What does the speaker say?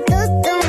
como tú.